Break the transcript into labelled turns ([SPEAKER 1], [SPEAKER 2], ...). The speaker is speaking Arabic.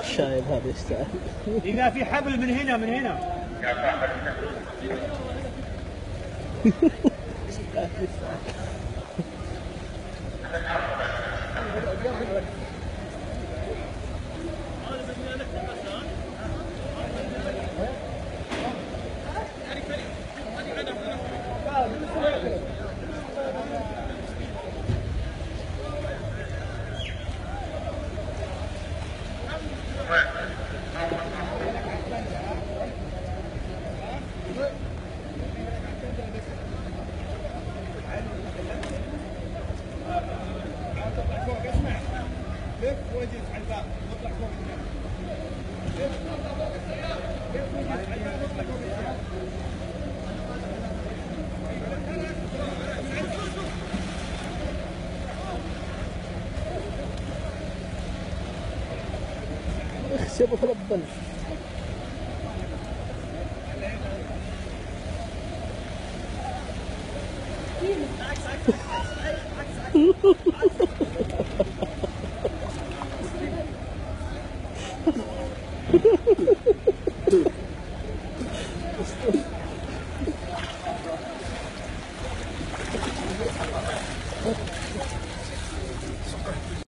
[SPEAKER 1] الشايب هذا يستاهل.
[SPEAKER 2] إذا في حبل من هنا من هنا.
[SPEAKER 1] اخس يا ابو فلبن